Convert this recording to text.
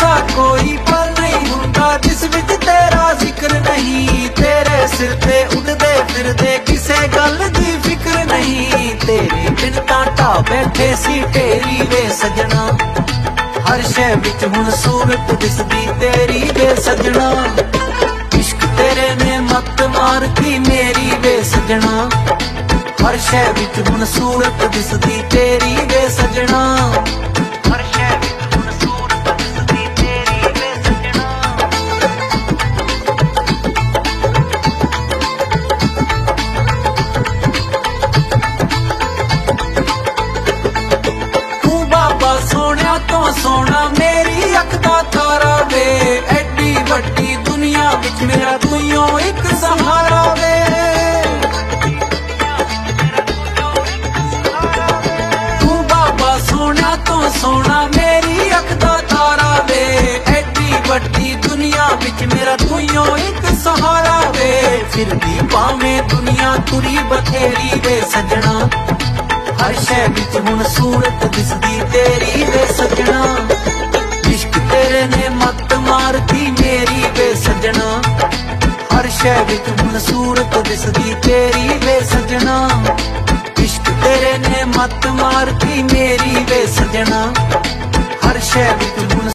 ਐਸਾ ਕੋਈ ਪਲ ਨਹੀਂ ਹੁੰਦਾ, ਜਿਸ ਵਿੱਚ ਤੇਰਾ ਜ਼ਿਕਰ ਨਹੀਂ, ਤੇਰੇ ਸਿਰ ਤੇ ਉੱਡਦੇ ਫਿਰਦੇ ਕਿਸੇ ਗੱਲ ਦੀ ਫਿਕਰ ਨਹੀਂ। ਤੇਰੇ ਬਿਨ ਤਾਂ ਢਾ ਬੈਠੇ ਸੀ ਢੇਰੀ ਵੇ ਸਜਣਾ। ਹਰ ਸ਼ੈ ਵਿੱਚ ਹੁਣ ਸੂਰਤ ਦਿਸਦੀ ਤੇਰੀ ਵੇ ਸਜਣਾ। ਇਸ਼ਕ ਤੇਰੇ ਨੇ ਮੱਤ ਮਾਰਤੀ ਮੇਰੀ ਵੇ ਸਜਣਾ। ਹਰ ਸ਼ੈ ਵਿੱਚ ਹੁਣ ਸੂਰਤ ਦਿਸਦੀ ਤੇਰੀ ਵੇ ਸਜਣਾ। ਸੋਹਣਾ, ਮੇਰੀ ਅੱਖ ਦਾ ਤਾਰਾ ਵੇ। ਐਡੀ ਵੱਡੀ ਦੁਨੀਆ ਵਿੱਚ ਮੇਰਾ ਤੂੰ ਇੱਕ ਸਹਾਰਾ ਵੇ। ਤੂੰ ਬਾਬਾ ਸੋਹਣਿਆ ਤੋਂ ਸੋਹਣਾ, ਮੇਰੀ ਅੱਖ ਦਾ ਤਾਰਾ ਵੇ। ਐਡੀ ਵੱਡੀ ਦੁਨੀਆ ਵਿੱਚ ਮੇਰਾ ਤੂੰ ਇੱਕ ਸਹਾਰਾ ਵੇ। ਫਿਰ ਵੀ ਭਾਵੇਂ ਦੁਨੀਆ ਤੁਰੀ ਬਥੇਰੀ ਵੇ, ਸਜਣਾ। ਹਰ ਸ਼ੈ ਵਿੱਚ ਹੁਣ ਸੂਰਤ ਦਿਸਦੀ ਤੇਰੀ। ਸਜਣਾ। ਇਸ਼ਕ ਤੇਰੇ ਨੇ ਮੱਤ ਮਾਰਤੀ ਮੇਰੀ ਵੇ ਸਜਣਾ। ਹਰ ਸ਼ੈ ਵਿੱਚ ਹੁਣ ਸੂਰਤ ਦਿਸਦੀ ਤੇਰੀ ਵੇ ਸਜਣਾ। ਇਸ਼ਕ ਤੇਰੇ ਨੇ ਮੱਤ ਮਾਰਤੀ ਮੇਰੀ ਵੇ ਸਜਣਾ। ਹਰ ਸ਼ੈ ਵਿੱਚ